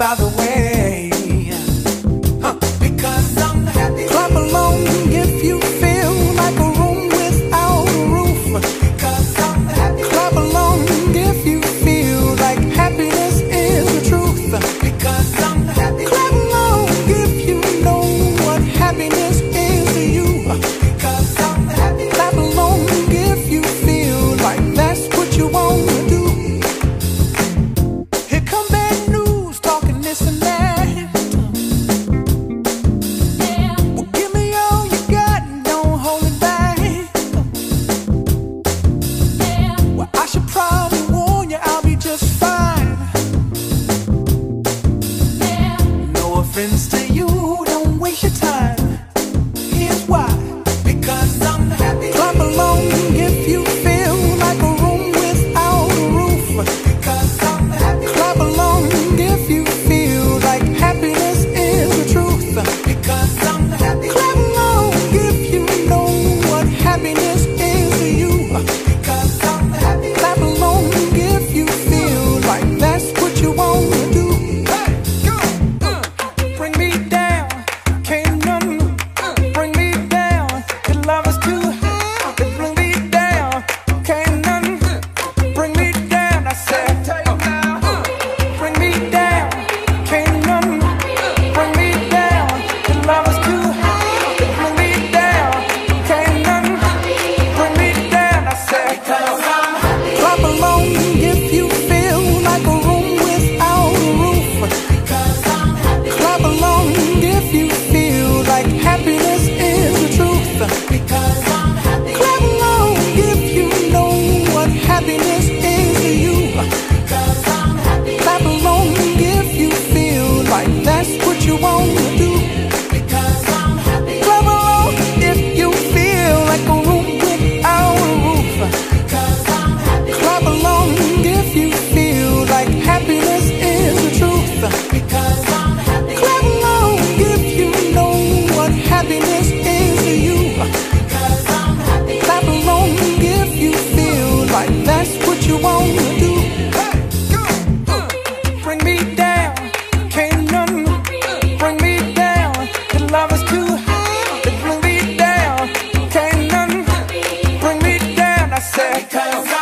by the won't do. like her.